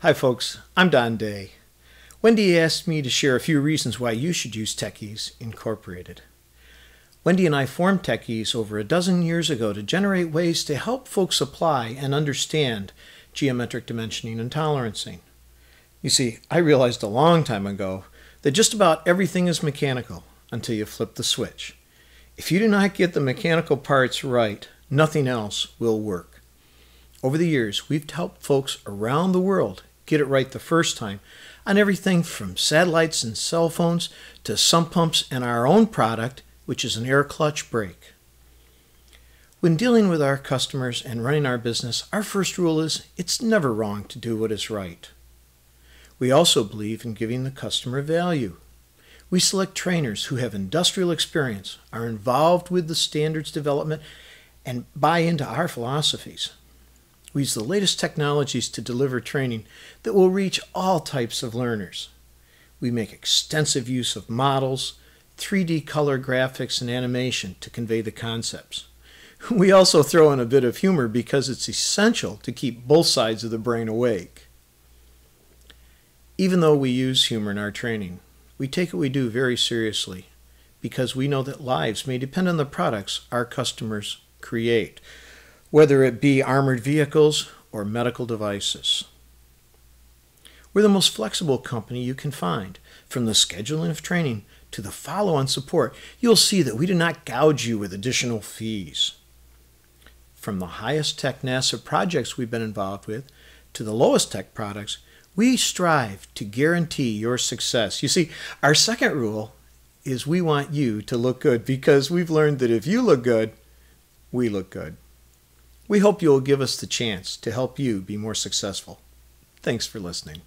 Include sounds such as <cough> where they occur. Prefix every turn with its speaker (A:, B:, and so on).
A: Hi, folks. I'm Don Day. Wendy asked me to share a few reasons why you should use Tec-Ease Incorporated. Wendy and I formed Tec-Ease over a dozen years ago to generate ways to help folks apply and understand geometric dimensioning and tolerancing. You see, I realized a long time ago that just about everything is mechanical until you flip the switch. If you do not get the mechanical parts right, nothing else will work. Over the years, we've helped folks around the world get it right the first time on everything from satellites and cell phones to sump pumps and our own product, which is an air clutch brake. When dealing with our customers and running our business, our first rule is it's never wrong to do what is right. We also believe in giving the customer value. We select trainers who have industrial experience, are involved with the standards development, and buy into our philosophies. We use the latest technologies to deliver training that will reach all types of learners. We make extensive use of models, 3D color graphics, and animation to convey the concepts. <laughs> We also throw in a bit of humor because it's essential to keep both sides of the brain awake. Even though we use humor in our training, we take what we do very seriously because we know that lives may depend on the products our customers create whether it be armored vehicles or medical devices. We're the most flexible company you can find. From the scheduling of training to the follow on support, you'll see that we do not gouge you with additional fees. From the highest tech NASA projects we've been involved with to the lowest tech products, we strive to guarantee your success. You see, our second rule is we want you to look good because we've learned that if you look good, we look good. We hope you will give us the chance to help you be more successful. Thanks for listening.